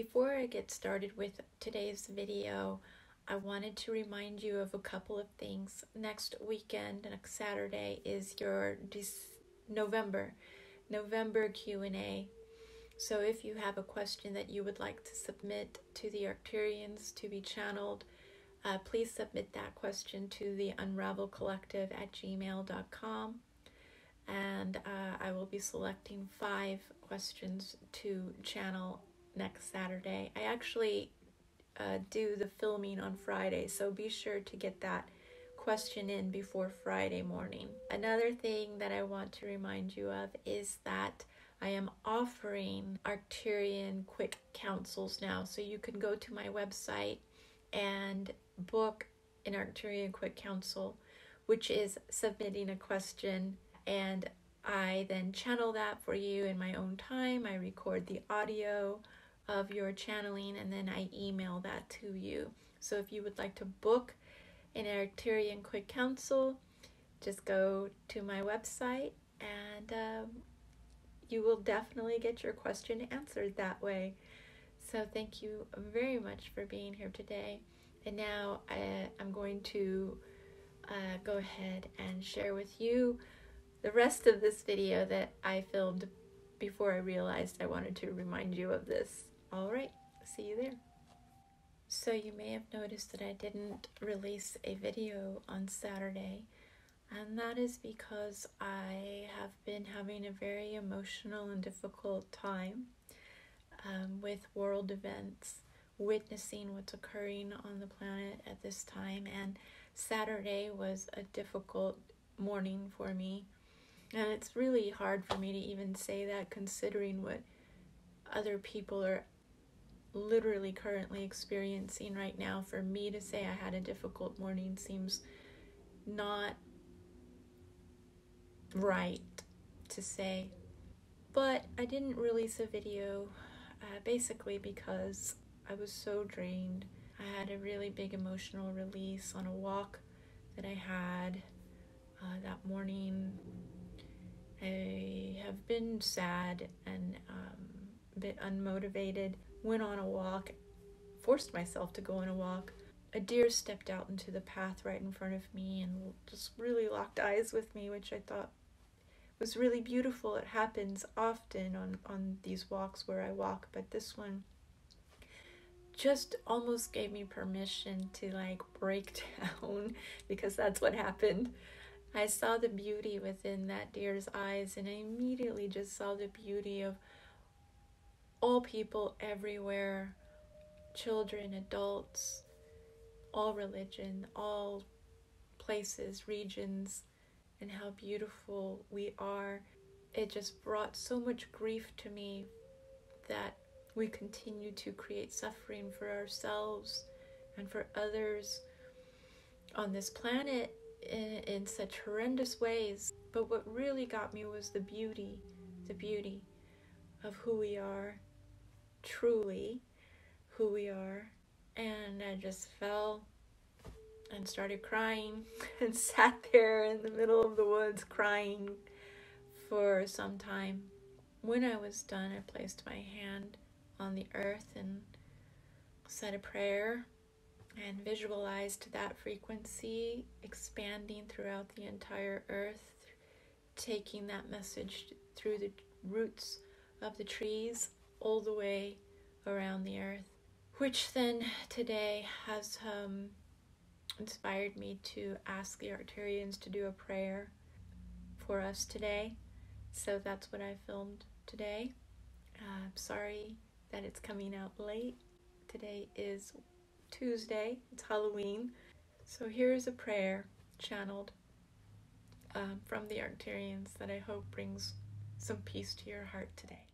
Before I get started with today's video, I wanted to remind you of a couple of things. Next weekend, next Saturday is your November November Q&A. So if you have a question that you would like to submit to the Arcturians to be channeled, uh, please submit that question to the Unravel Collective at gmail.com. And uh, I will be selecting five questions to channel next Saturday. I actually uh, do the filming on Friday, so be sure to get that question in before Friday morning. Another thing that I want to remind you of is that I am offering Arcturian quick counsels now. So you can go to my website and book an Arcturian quick counsel, which is submitting a question and I then channel that for you in my own time. I record the audio of your channeling and then I email that to you. So if you would like to book an Arcturian quick counsel, just go to my website and um, you will definitely get your question answered that way. So thank you very much for being here today. And now I, I'm going to uh, go ahead and share with you the rest of this video that I filmed before I realized I wanted to remind you of this. All right, see you there. So you may have noticed that I didn't release a video on Saturday, and that is because I have been having a very emotional and difficult time um, with world events, witnessing what's occurring on the planet at this time, and Saturday was a difficult morning for me. And it's really hard for me to even say that considering what other people are literally currently experiencing right now, for me to say I had a difficult morning seems not right to say. But I didn't release a video uh, basically because I was so drained. I had a really big emotional release on a walk that I had uh, that morning. I have been sad and um, a bit unmotivated went on a walk, forced myself to go on a walk. A deer stepped out into the path right in front of me and just really locked eyes with me, which I thought was really beautiful. It happens often on, on these walks where I walk, but this one just almost gave me permission to like break down because that's what happened. I saw the beauty within that deer's eyes, and I immediately just saw the beauty of all people everywhere children, adults, all religion, all places, regions, and how beautiful we are. It just brought so much grief to me that we continue to create suffering for ourselves and for others on this planet in, in such horrendous ways. But what really got me was the beauty, the beauty of who we are truly who we are. And I just fell and started crying and sat there in the middle of the woods crying for some time. When I was done, I placed my hand on the earth and said a prayer and visualized that frequency expanding throughout the entire earth, taking that message through the roots of the trees all the way around the earth, which then today has um, inspired me to ask the Arcturians to do a prayer for us today. So that's what I filmed today. Uh, I'm sorry that it's coming out late. Today is Tuesday, it's Halloween. So here's a prayer channeled um, from the Arcturians that I hope brings some peace to your heart today.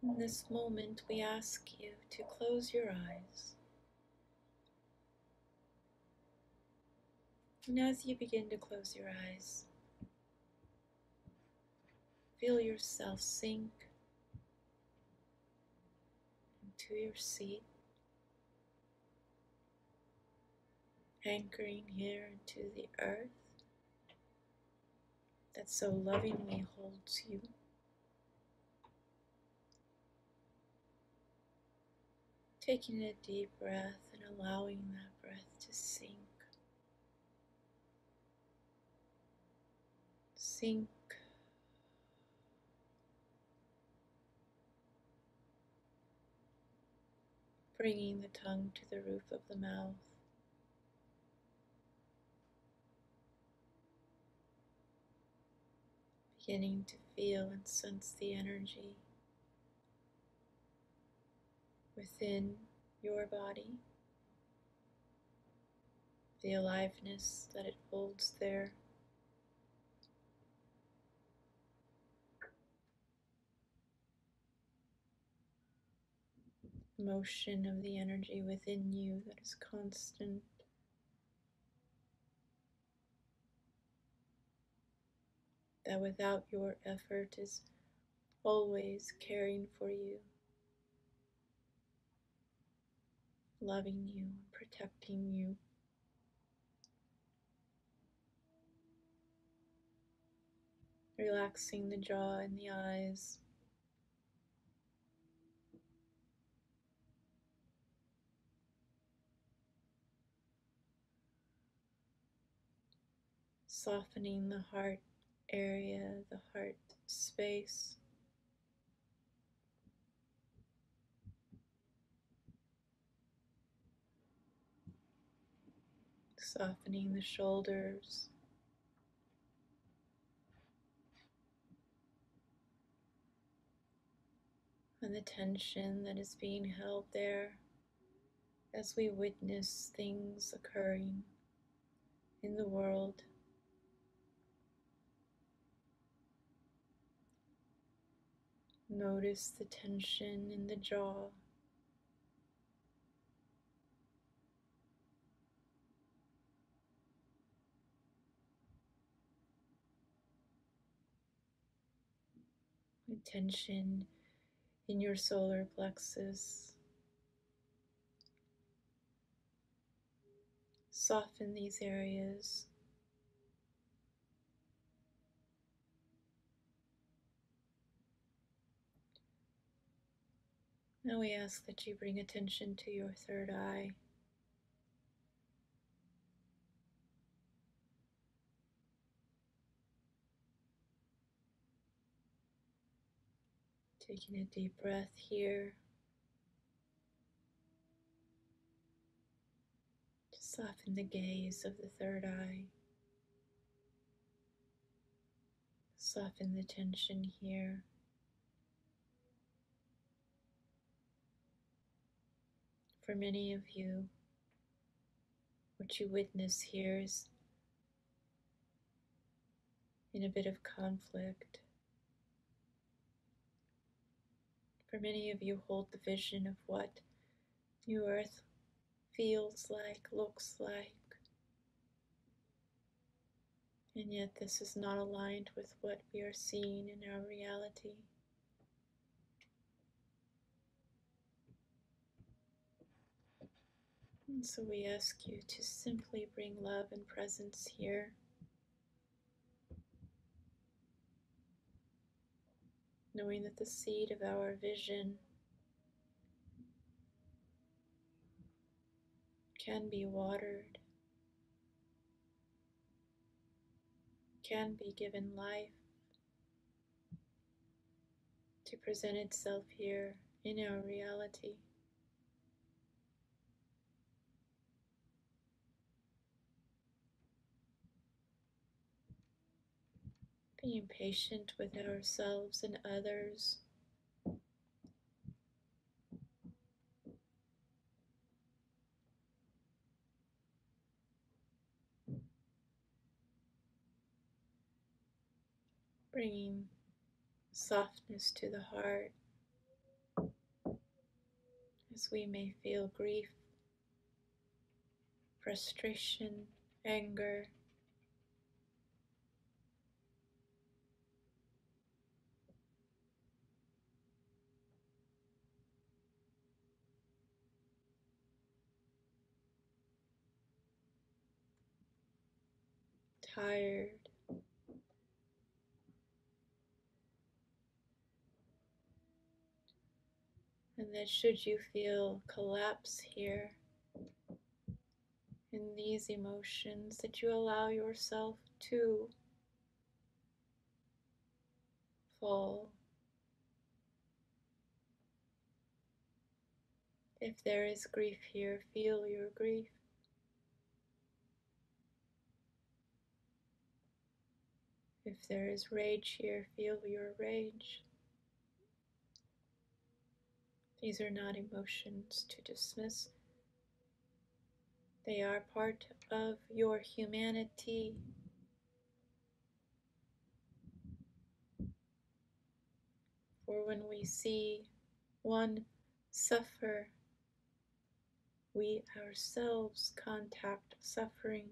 In this moment, we ask you to close your eyes. And as you begin to close your eyes, feel yourself sink into your seat, anchoring here into the earth that so lovingly holds you. Taking a deep breath and allowing that breath to sink. Sink. Bringing the tongue to the roof of the mouth. Beginning to feel and sense the energy within your body, the aliveness that it holds there. Motion of the energy within you that is constant. That without your effort is always caring for you. Loving you, protecting you. Relaxing the jaw and the eyes. Softening the heart area, the heart space. Softening the shoulders. And the tension that is being held there as we witness things occurring in the world. Notice the tension in the jaw. Tension in your solar plexus. Soften these areas. Now we ask that you bring attention to your third eye. Taking a deep breath here. To soften the gaze of the third eye. Soften the tension here. For many of you, what you witness here is in a bit of conflict. For many of you hold the vision of what New Earth feels like, looks like. And yet, this is not aligned with what we are seeing in our reality. And so we ask you to simply bring love and presence here. Knowing that the seed of our vision can be watered, can be given life to present itself here in our reality. Being patient with ourselves and others. Bringing softness to the heart as we may feel grief, frustration, anger, tired. And that should you feel collapse here in these emotions, that you allow yourself to fall. If there is grief here, feel your grief. If there is rage here, feel your rage. These are not emotions to dismiss. They are part of your humanity. For when we see one suffer, we ourselves contact suffering.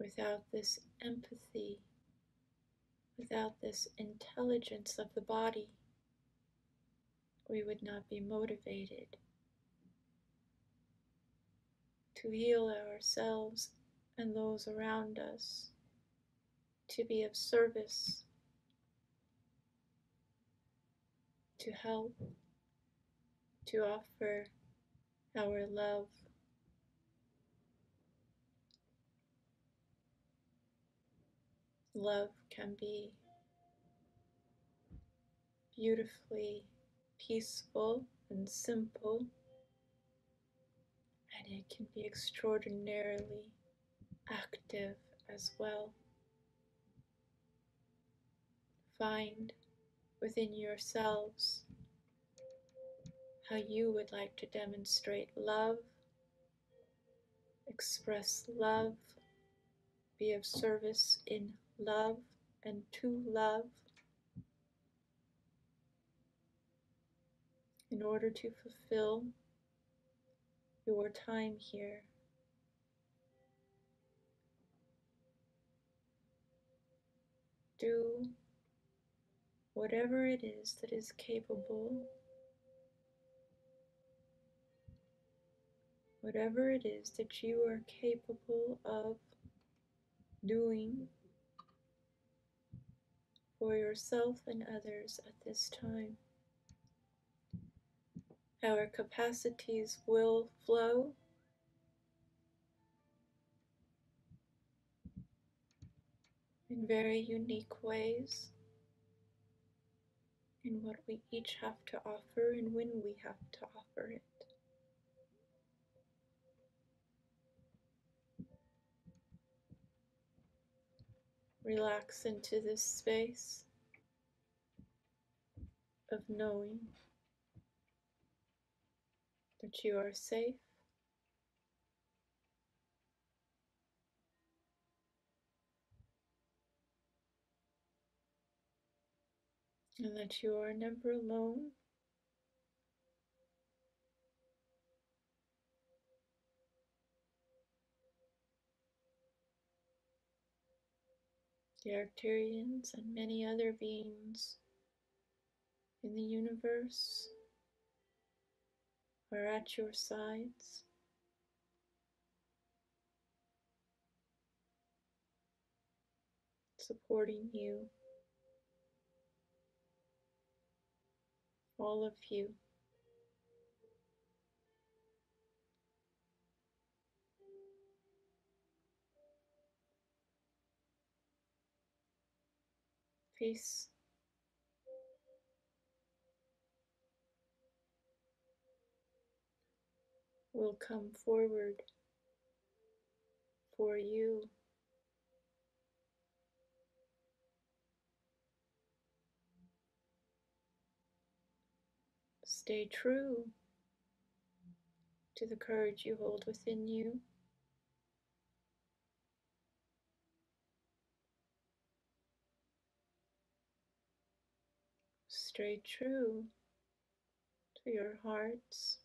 Without this empathy, without this intelligence of the body, we would not be motivated to heal ourselves and those around us, to be of service, to help, to offer our love. Love can be beautifully peaceful and simple, and it can be extraordinarily active as well. Find within yourselves how you would like to demonstrate love, express love, be of service in love and to love in order to fulfill your time here. Do whatever it is that is capable, whatever it is that you are capable of doing for yourself and others at this time. Our capacities will flow. In very unique ways, in what we each have to offer and when we have to offer it. Relax into this space of knowing that you are safe. And that you are never alone. The Arcturians and many other beings in the universe are at your sides. Supporting you, all of you. Peace. will come forward for you. Stay true to the courage you hold within you. Stay true to your hearts.